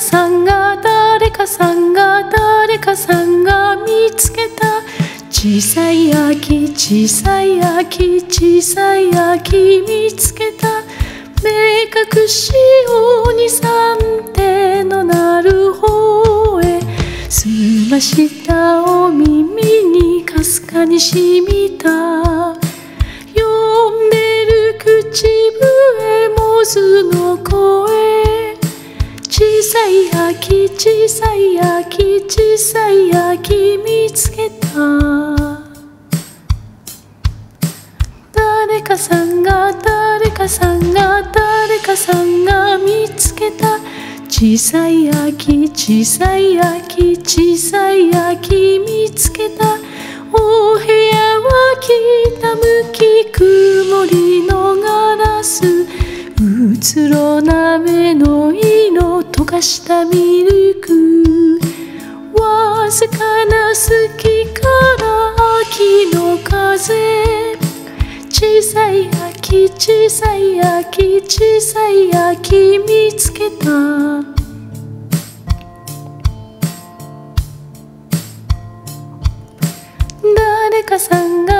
さんが誰かさんが誰かさんが見つけた。小さい秋小さい秋小さい秋見つけた。目隠しおにさん手のなる方へ澄ました。お耳にかすかにしみた。さい秋小さい秋小さい秋見つけた。誰かさんが誰かさんが誰かさんが見つけた。小さい秋小さい秋小さい秋見つけた。お部屋は北向き曇りのガラス。うつろな目の色かしたミルク。わずかな好きから秋の風。小さい秋小さい秋小さい秋見つけた。誰かさんが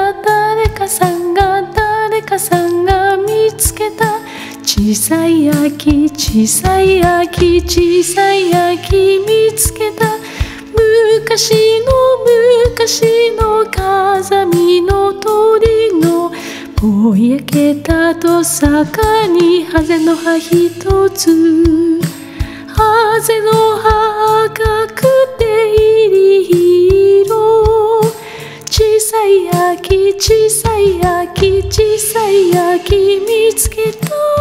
小さい秋小さい秋小さい秋見つけた。昔の昔の風見の鳥の。ぼやけたと坂にハゼの葉一つ。ハゼの葉赤くて入り色。小さい秋小さい秋小さい秋見つけた。